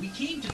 We came to